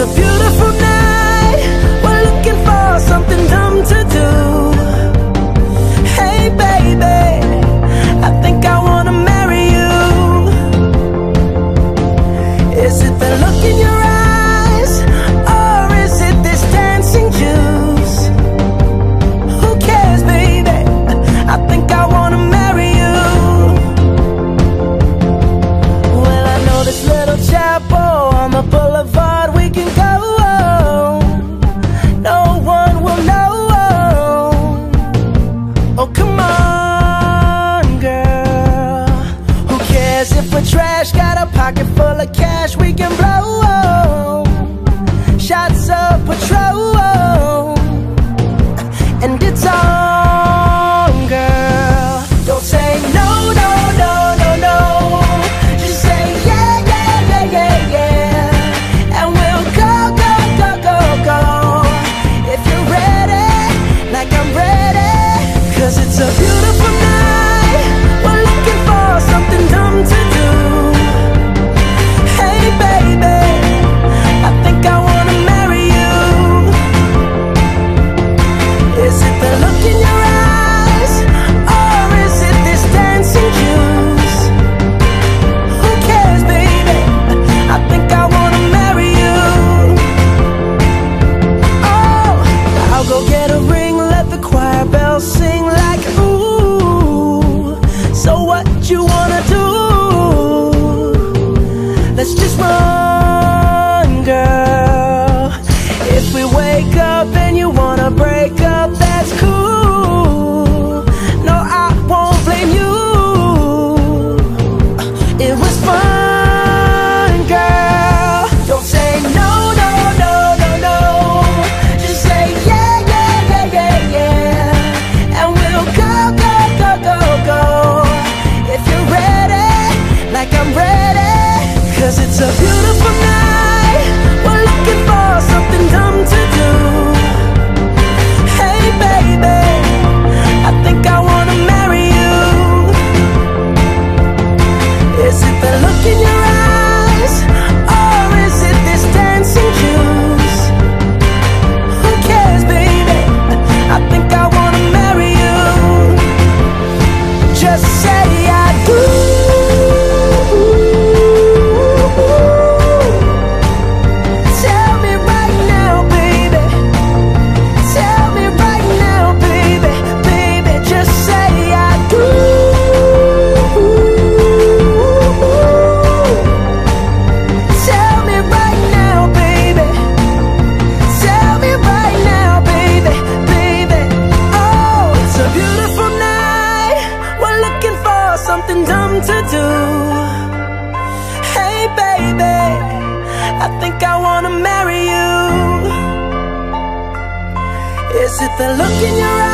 It's a beautiful night. We're looking for something. pocket full of cash we can blow. Shots of Patron. And it's on, girl. Don't say no, no, no, no, no. Just say yeah, yeah, yeah, yeah, yeah. And we'll go, go, go, go, go. If you're ready, like I'm ready. Cause it's a beautiful just say think I wanna marry you Is it the look in your eyes?